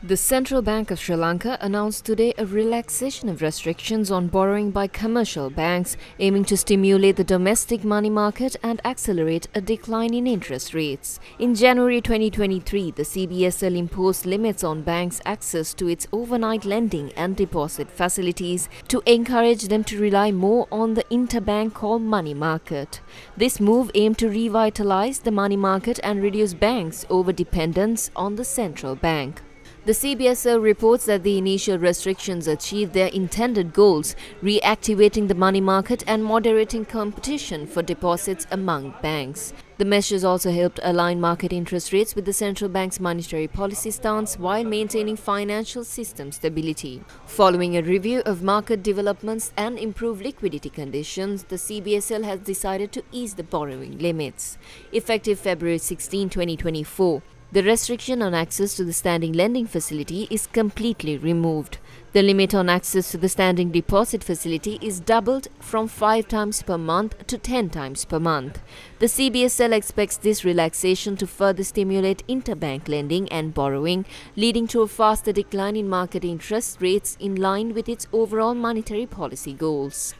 The Central Bank of Sri Lanka announced today a relaxation of restrictions on borrowing by commercial banks, aiming to stimulate the domestic money market and accelerate a decline in interest rates. In January 2023, the CBSL imposed limits on banks' access to its overnight lending and deposit facilities to encourage them to rely more on the interbank call money market. This move aimed to revitalize the money market and reduce banks' over dependence on the central bank. The CBSL uh, reports that the initial restrictions achieved their intended goals, reactivating the money market and moderating competition for deposits among banks. The measures also helped align market interest rates with the central bank's monetary policy stance while maintaining financial system stability. Following a review of market developments and improved liquidity conditions, the CBSL has decided to ease the borrowing limits. Effective February 16, 2024, the restriction on access to the standing lending facility is completely removed. The limit on access to the standing deposit facility is doubled from 5 times per month to 10 times per month. The CBSL expects this relaxation to further stimulate interbank lending and borrowing, leading to a faster decline in market interest rates in line with its overall monetary policy goals.